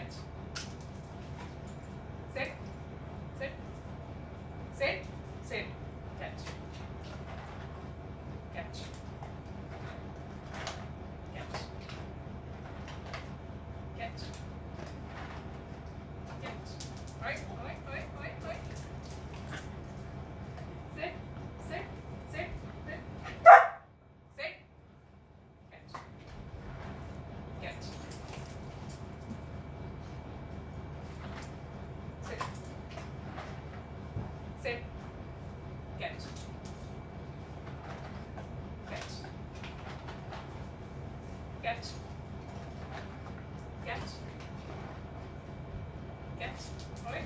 catch. Get. Get. Get. Get. Get. Okay.